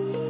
Bye.